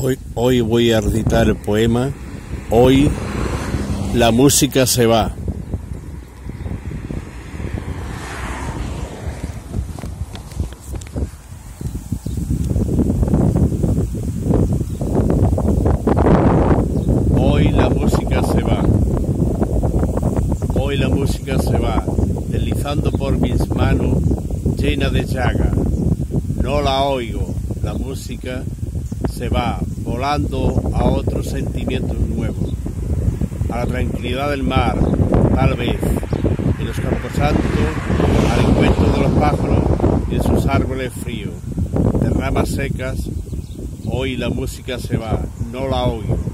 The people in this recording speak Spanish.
Hoy, hoy voy a recitar el poema. Hoy la música se va. Hoy la música se va. Hoy la música se va, deslizando por mis manos llena de llaga. No la oigo, la música se va volando a otros sentimientos nuevos, a la tranquilidad del mar, tal vez, en los camposantos, al encuentro de los pájaros y de sus árboles fríos, de ramas secas. Hoy la música se va, no la oigo.